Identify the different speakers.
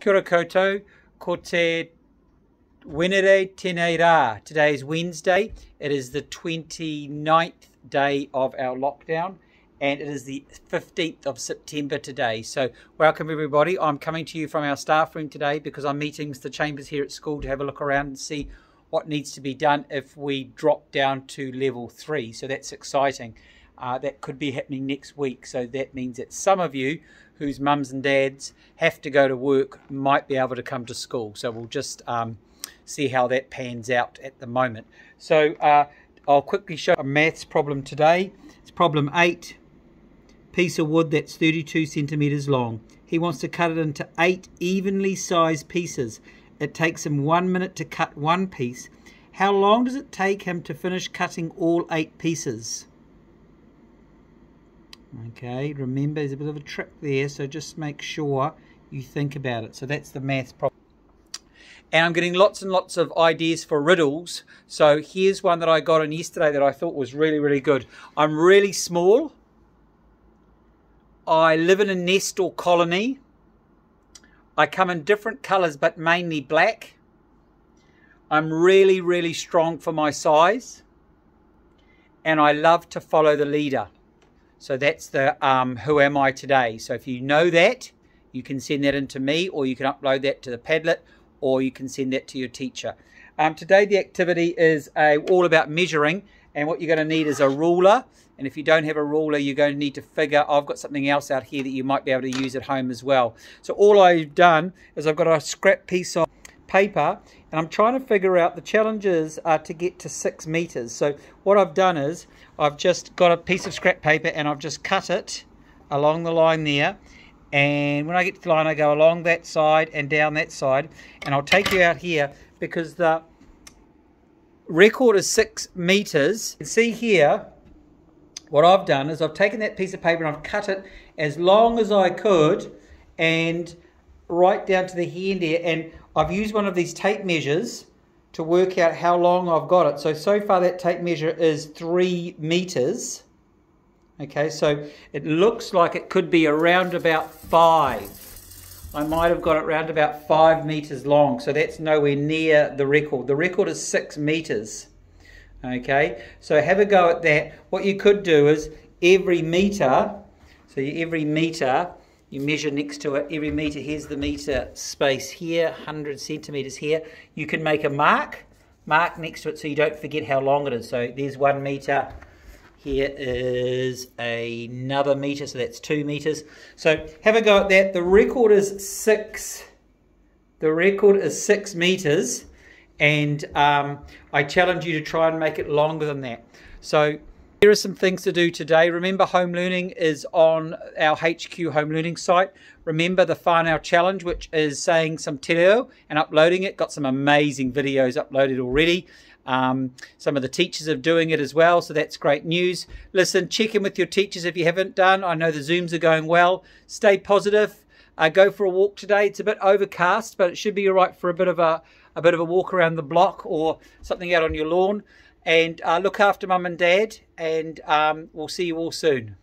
Speaker 1: Kia ora koutou, ko te Wenerei rā. Today is Wednesday. It is the 29th day of our lockdown and it is the 15th of September today. So welcome everybody. I'm coming to you from our staff room today because I'm meeting Mr Chambers here at school to have a look around and see what needs to be done if we drop down to level 3. So that's exciting. Uh, that could be happening next week. So that means that some of you whose mums and dads have to go to work might be able to come to school. So we'll just um, see how that pans out at the moment. So uh, I'll quickly show a maths problem today. It's problem 8, piece of wood that's 32 centimetres long. He wants to cut it into 8 evenly sized pieces. It takes him 1 minute to cut one piece. How long does it take him to finish cutting all 8 pieces? Okay, remember there's a bit of a trick there, so just make sure you think about it. So that's the maths problem. And I'm getting lots and lots of ideas for riddles. So here's one that I got on yesterday that I thought was really, really good. I'm really small. I live in a nest or colony. I come in different colours but mainly black. I'm really, really strong for my size. And I love to follow the leader. So that's the um, Who Am I Today. So if you know that, you can send that in to me or you can upload that to the Padlet or you can send that to your teacher. Um, today the activity is uh, all about measuring and what you're going to need is a ruler and if you don't have a ruler you're going to need to figure I've got something else out here that you might be able to use at home as well. So all I've done is I've got a scrap piece of paper and I'm trying to figure out the challenges are to get to six meters. So what I've done is I've just got a piece of scrap paper and I've just cut it along the line there. And when I get to the line I go along that side and down that side. And I'll take you out here because the record is six meters. And see here what I've done is I've taken that piece of paper and I've cut it as long as I could. And right down to the hand here and I've used one of these tape measures to work out how long I've got it. So, so far that tape measure is three meters. Okay, so it looks like it could be around about five. I might have got it around about five meters long, so that's nowhere near the record. The record is six meters. Okay, so have a go at that. What you could do is every meter, so every meter, you measure next to it, every meter, here's the meter space here, 100 centimeters here. You can make a mark, mark next to it so you don't forget how long it is. So there's one meter, here is another meter, so that's two meters. So have a go at that. The record is six. The record is six meters, and um, I challenge you to try and make it longer than that. So here are some things to do today. Remember, home learning is on our HQ home learning site. Remember the whānau challenge, which is saying some te reo and uploading it. Got some amazing videos uploaded already. Um, some of the teachers are doing it as well, so that's great news. Listen, check in with your teachers if you haven't done. I know the Zooms are going well. Stay positive. Uh, go for a walk today. It's a bit overcast, but it should be all right for a bit of a, a bit of a walk around the block or something out on your lawn. And uh, look after mum and dad, and um, we'll see you all soon.